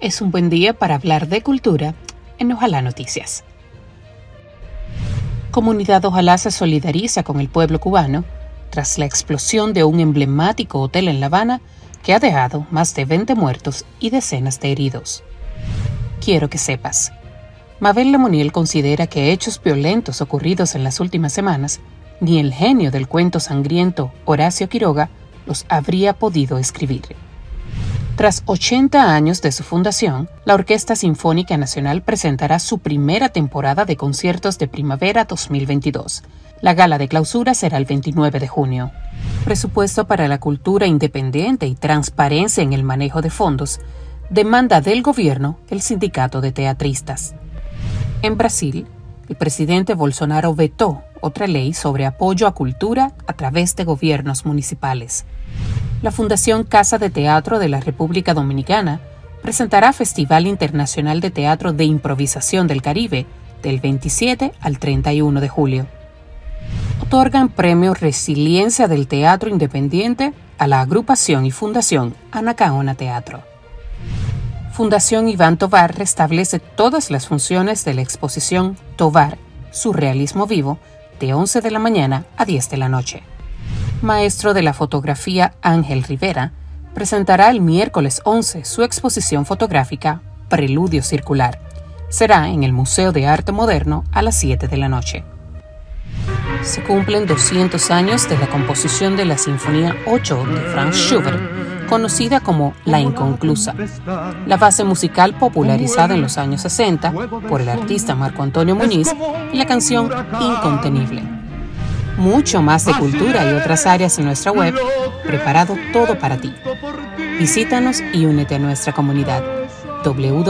Es un buen día para hablar de cultura en Ojalá Noticias. Comunidad Ojalá se solidariza con el pueblo cubano tras la explosión de un emblemático hotel en La Habana que ha dejado más de 20 muertos y decenas de heridos. Quiero que sepas. Mabel Lemoniel considera que hechos violentos ocurridos en las últimas semanas, ni el genio del cuento sangriento Horacio Quiroga los habría podido escribir. Tras 80 años de su fundación, la Orquesta Sinfónica Nacional presentará su primera temporada de conciertos de primavera 2022. La gala de clausura será el 29 de junio. Presupuesto para la cultura independiente y transparencia en el manejo de fondos, demanda del gobierno el sindicato de teatristas. En Brasil, el presidente Bolsonaro vetó otra ley sobre apoyo a cultura a través de gobiernos municipales. La Fundación Casa de Teatro de la República Dominicana presentará Festival Internacional de Teatro de Improvisación del Caribe del 27 al 31 de julio. Otorgan premio Resiliencia del Teatro Independiente a la agrupación y Fundación Anacaona Teatro. Fundación Iván Tovar restablece todas las funciones de la exposición Tovar, Surrealismo Vivo, de 11 de la mañana a 10 de la noche. Maestro de la fotografía Ángel Rivera presentará el miércoles 11 su exposición fotográfica Preludio Circular. Será en el Museo de Arte Moderno a las 7 de la noche. Se cumplen 200 años de la composición de la Sinfonía 8 de Franz Schubert conocida como La Inconclusa, la base musical popularizada en los años 60 por el artista Marco Antonio Muñiz y la canción Incontenible. Mucho más de cultura y otras áreas en nuestra web, preparado todo para ti. Visítanos y únete a nuestra comunidad www.ojalá.do.